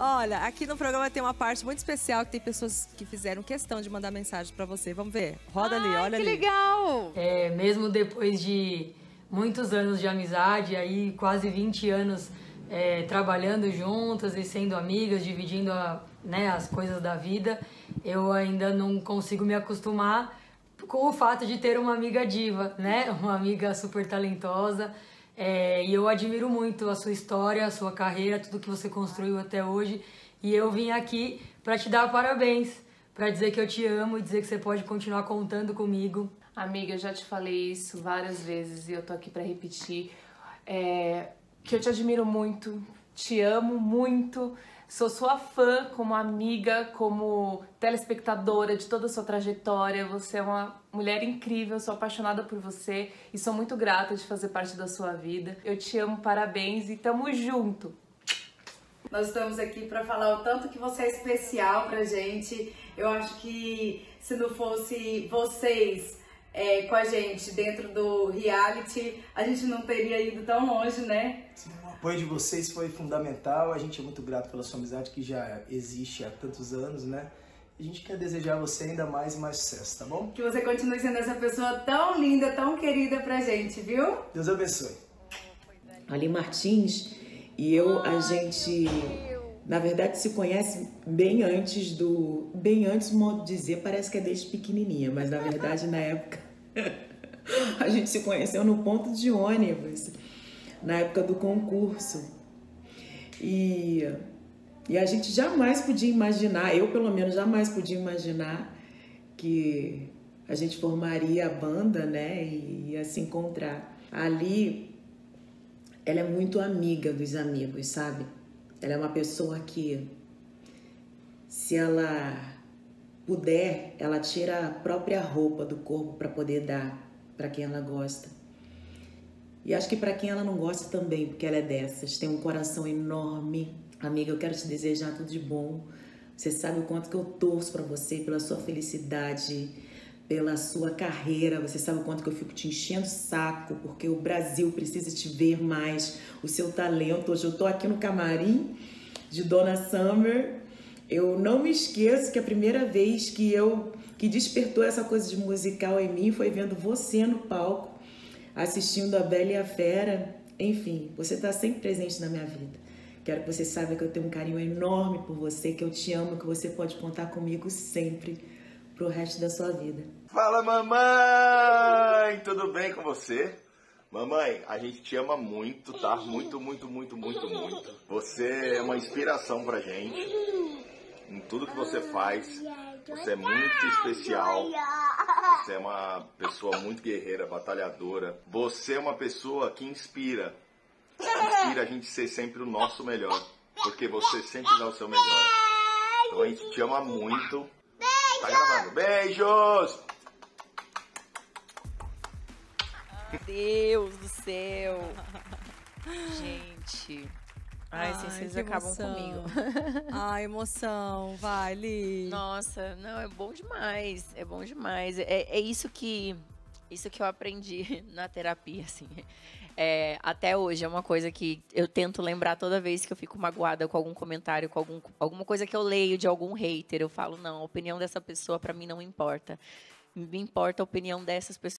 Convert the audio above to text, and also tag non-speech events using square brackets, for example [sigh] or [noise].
Olha, aqui no programa tem uma parte muito especial que tem pessoas que fizeram questão de mandar mensagem para você. Vamos ver. Roda Ai, ali, olha que ali. legal! É, mesmo depois de muitos anos de amizade, aí quase 20 anos é, trabalhando juntas e sendo amigas, dividindo a, né, as coisas da vida, eu ainda não consigo me acostumar com o fato de ter uma amiga diva, né? [laughs] Uma amiga super talentosa. É, e eu admiro muito a sua história, a sua carreira, tudo que você construiu até hoje. E eu vim aqui para te dar parabéns, para dizer que eu te amo e dizer que você pode continuar contando comigo. Amiga, eu já te falei isso várias vezes e eu tô aqui para repetir. É, que eu te admiro muito, te amo muito, sou sua fã como amiga, como telespectadora de toda a sua trajetória. Você é uma mulher incrível, sou apaixonada por você e sou muito grata de fazer parte da sua vida. Eu te amo, parabéns e tamo junto. Nós estamos aqui para falar o tanto que você é especial pra gente. Eu acho que se não fosse vocês é, com a gente dentro do reality, a gente não teria ido tão longe, né? Sim, o apoio de vocês foi fundamental. A gente é muito grato pela sua amizade que já existe há tantos anos, né? A gente quer desejar a você ainda mais e mais sucesso, tá bom? Que você continue sendo essa pessoa tão linda, tão querida pra gente, viu? Deus abençoe. Ali Martins e eu, a gente, na verdade, se conhece bem antes do. Bem antes, modo de dizer, parece que é desde pequenininha, mas na verdade, na época, [laughs] a gente se conheceu no ponto de ônibus, na época do concurso. E, e a gente jamais podia imaginar, eu pelo menos jamais podia imaginar que a gente formaria a banda, né, e ia se encontrar. Ali ela é muito amiga dos amigos, sabe? Ela é uma pessoa que, se ela puder, ela tira a própria roupa do corpo para poder dar para quem ela gosta. E acho que para quem ela não gosta também, porque ela é dessas, tem um coração enorme. Amiga, eu quero te desejar tudo de bom. Você sabe o quanto que eu torço para você, pela sua felicidade, pela sua carreira. Você sabe o quanto que eu fico te enchendo o saco, porque o Brasil precisa te ver mais, o seu talento. Hoje eu tô aqui no camarim de Dona Summer. Eu não me esqueço que a primeira vez que eu que despertou essa coisa de musical em mim foi vendo você no palco, assistindo a Bela e a Fera. Enfim, você está sempre presente na minha vida. Quero que você saiba que eu tenho um carinho enorme por você, que eu te amo, que você pode contar comigo sempre pro resto da sua vida. Fala, mamãe! Tudo bem com você? Mamãe, a gente te ama muito, tá? Muito, muito, muito, muito, muito. Você é uma inspiração pra gente. Em tudo que você faz. Você é muito especial. Você é uma pessoa muito guerreira, batalhadora. Você é uma pessoa que inspira. Inspira a gente a ser sempre o nosso melhor. Porque você sempre dá o seu melhor. Então a gente te ama muito. Tá gravando. Beijos! Deus do céu! Gente. Ai, assim, vocês acabam emoção. comigo. [laughs] Ai, emoção. Vai, Li. Nossa, não, é bom demais. É bom demais. É, é isso que isso que eu aprendi [laughs] na terapia, assim. É, até hoje é uma coisa que eu tento lembrar toda vez que eu fico magoada com algum comentário, com algum, alguma coisa que eu leio de algum hater. Eu falo, não, a opinião dessa pessoa para mim não importa. Me importa a opinião dessas pessoas